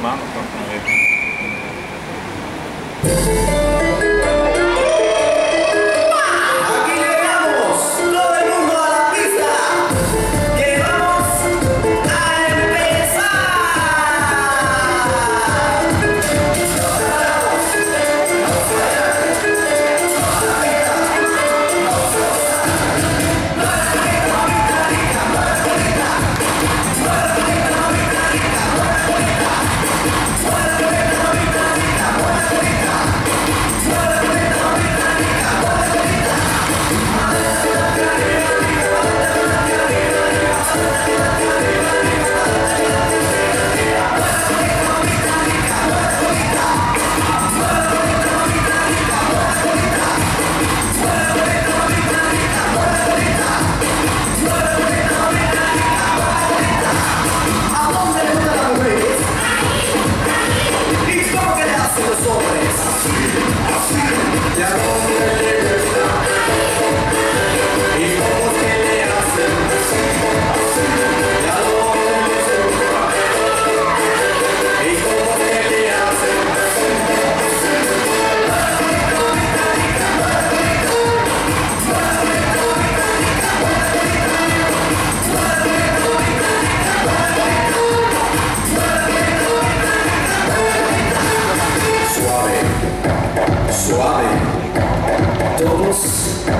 妈。suave todos.